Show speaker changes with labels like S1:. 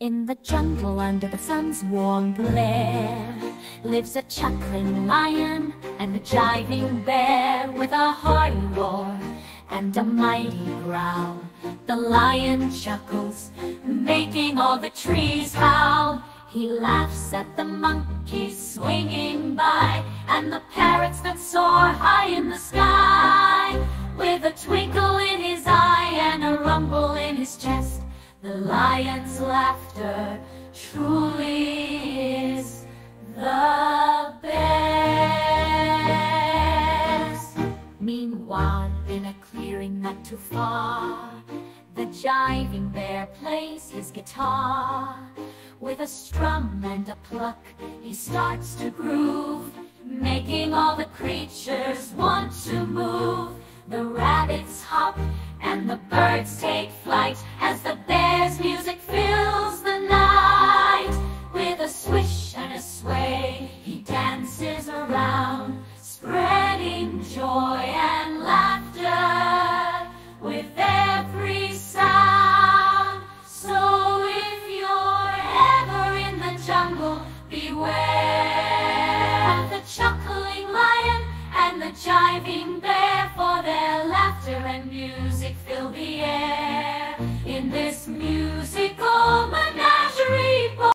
S1: In the jungle under the sun's warm glare Lives a chuckling lion and a jiving bear With a hearty roar and a mighty growl. The lion chuckles, making all the trees howl. He laughs at the monkeys swinging by And the parrots that soar high in the sky the lion's laughter truly is the best. Meanwhile, in a clearing not too far, the jiving bear plays his guitar. With a strum and a pluck, he starts to groove, making all the creatures want to move. The rabbits hop and the birds take flight there for their laughter and music fill the air in this music.